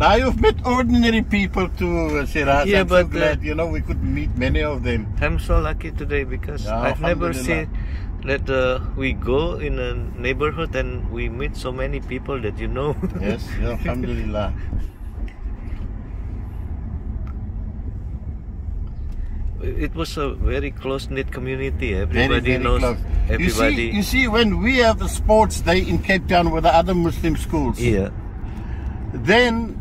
Now you've met ordinary people too, uh, Shiraz. Yeah, I'm but, so glad, uh, you know, we could meet many of them. I'm so lucky today because Yeah, I've never seen that uh, we go in a neighborhood and we meet so many people that you know. Yes, yeah, Alhamdulillah. it was a very close knit community. Very, Everybody very knows close. everybody. You see, you see, when we have a sports day in Cape Town with the other Muslim schools, yeah. then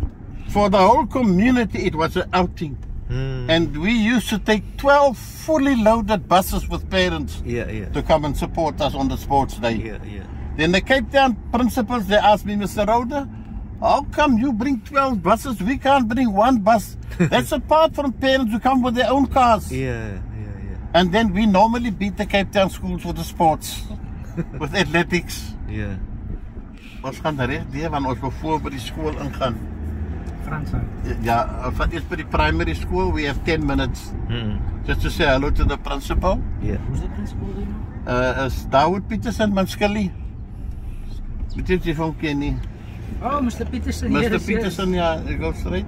for the whole community it was an outing. Hmm. And we used to take 12 fully loaded buses with parents yeah, yeah. to come and support us on the sports day. Yeah, yeah. Then the Cape Town principals, they asked me, Mr. Roda, how come you bring 12 buses? We can't bring one bus. That's apart from parents who come with their own cars. Yeah, yeah, yeah. And then we normally beat the Cape Town schools for the sports, with athletics. Yeah. Ons gaan reg deur want ons wil voor by die skool ingaan. Fransa. Ja, van eers by die primary school, we have 10 minutes Hmm. just to say hello to the principal. Yeah. Who's the principal do you know? Uh, is Dawood Peterson Manskali. Weet jy of jy van hom ken nie? Oh, Mr. Peterson. Mr. Yes, Peterson, ja, he goes right.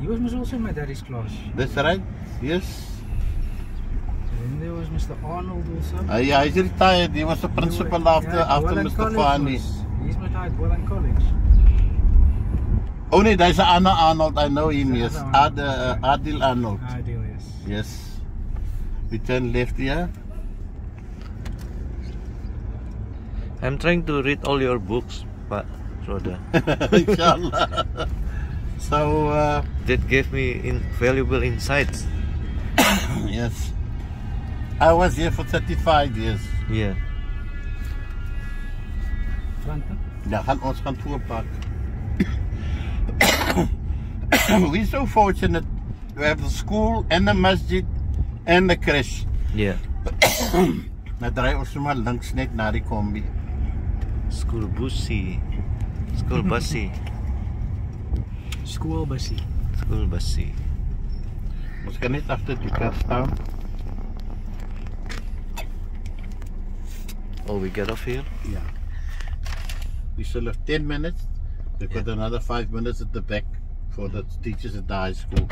Yes. He was also in my daddy's class. That's right. Yes. And there was Mr. Arnold also. Uh, yeah, he's retired. He was the principal after Yeah, after Mr. College Fani. He's retired Boylan College. Oh nee, there's Anna Arnold. I know him. Yes, Ad, uh, Adil Arnold. Adil, yes. Yes. We turn left here. I'm trying to read all your books, Pak Roda. Inshallah. so uh, that gave me invaluable insights. yes, I was here for 35 years. Yeah. Front. huh? Ja, gaan ons kantoor pak. We're so fortunate. We have the school and the masjid and the crash. Yeah. Nou draai ons sommer links net na die kombi. School busy. School busy. School busy. School busy. Ons kan net agter die kar staan. Oh, we get off here? Yeah. We still have 10 minutes. We've got another 5 minutes at the back for the teachers at the high school.